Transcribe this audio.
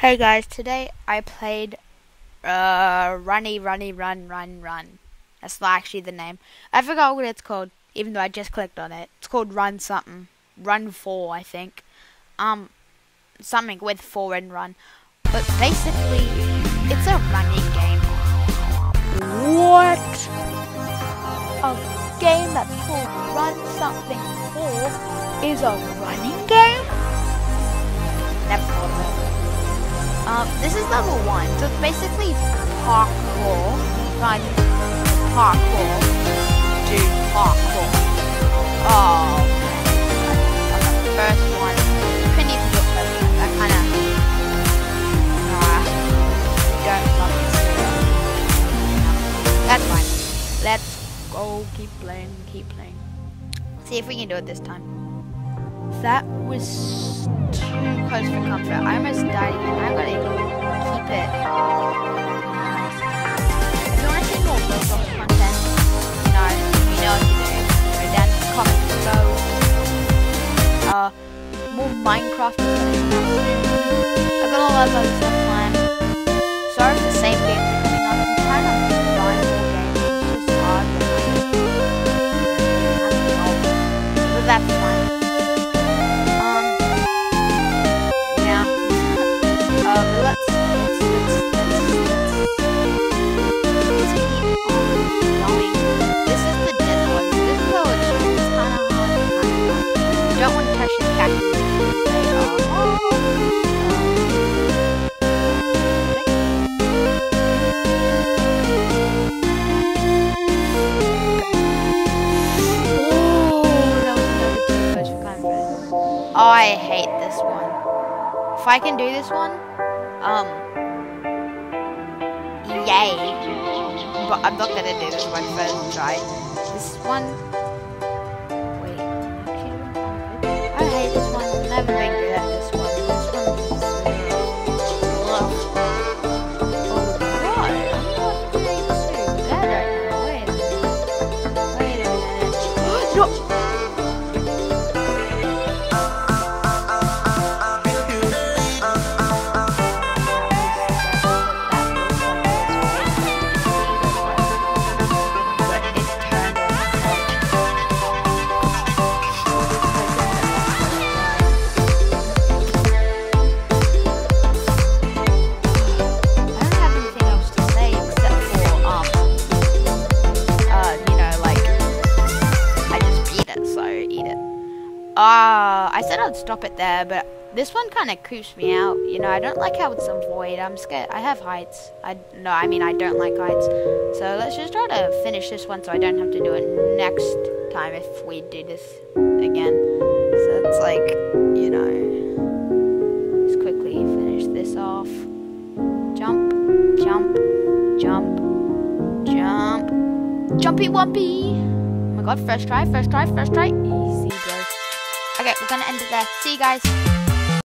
Hey guys, today I played uh Runny Runny Run Run Run. That's not actually the name. I forgot what it's called, even though I just clicked on it. It's called Run something. Run 4, I think. Um something with 4 and run. But basically it's a running game. What? A game that's called Run Something 4 is a running game? Never thought of it. Um, this is level one, so it's basically parkour. Run parkour. Do parkour. Oh, first one. Couldn't even do it. That kind of. Nah. Don't love this. That's fine. Let's go. Keep playing. Keep playing. See if we can do it this time. That was too close for comfort. I almost died again. I'm gonna keep it. You know, what to do. Go down below. Uh, more Minecraft. I've got a lot of other stuff planned. Sorry if the same games are coming up. I'm trying to find more games. It's just hard. But that's fine. I hate this one. If I can do this one, um, yay. But I'm not gonna do this one first try. This one, wait, I hate this one. I'm never been good at this one. This one. Oh god, I'm not too bad right now. No! Ah, I said I'd stop it there, but this one kind of creeps me out. You know, I don't like how it's a void. I'm scared. I have heights. I no, I mean I don't like heights. So let's just try to finish this one, so I don't have to do it next time if we do this again. So it's like, you know, just quickly finish this off. Jump, jump, jump, jump, jumpy wumpy. Oh my god, first try, first try, first try. Easy. Okay, we're gonna end it there. See you guys.